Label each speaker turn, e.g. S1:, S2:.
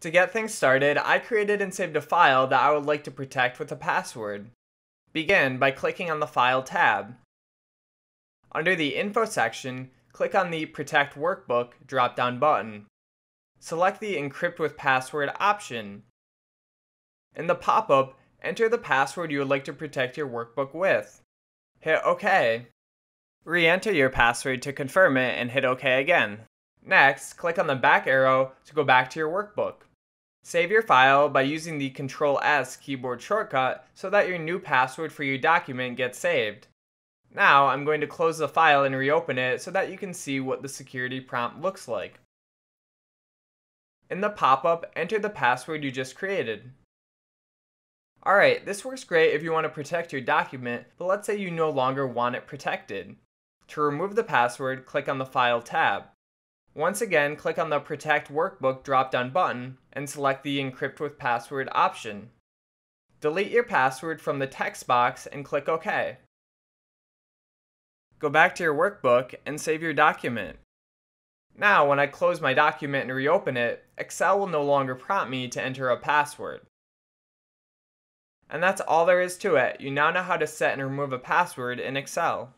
S1: To get things started, I created and saved a file that I would like to protect with a password. Begin by clicking on the File tab. Under the Info section, click on the Protect Workbook drop-down button. Select the Encrypt with Password option. In the pop-up, enter the password you would like to protect your workbook with. Hit OK. Re-enter your password to confirm it and hit OK again. Next, click on the back arrow to go back to your workbook. Save your file by using the Ctrl S keyboard shortcut so that your new password for your document gets saved. Now I'm going to close the file and reopen it so that you can see what the security prompt looks like. In the pop-up, enter the password you just created. Alright, this works great if you want to protect your document, but let's say you no longer want it protected. To remove the password, click on the File tab. Once again, click on the Protect Workbook drop-down button and select the Encrypt with Password option. Delete your password from the text box and click OK. Go back to your workbook and save your document. Now, when I close my document and reopen it, Excel will no longer prompt me to enter a password. And that's all there is to it. You now know how to set and remove a password in Excel.